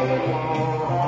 Oh,